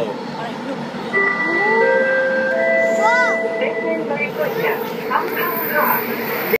Oh. Segmen berikutnya, Samsung Car.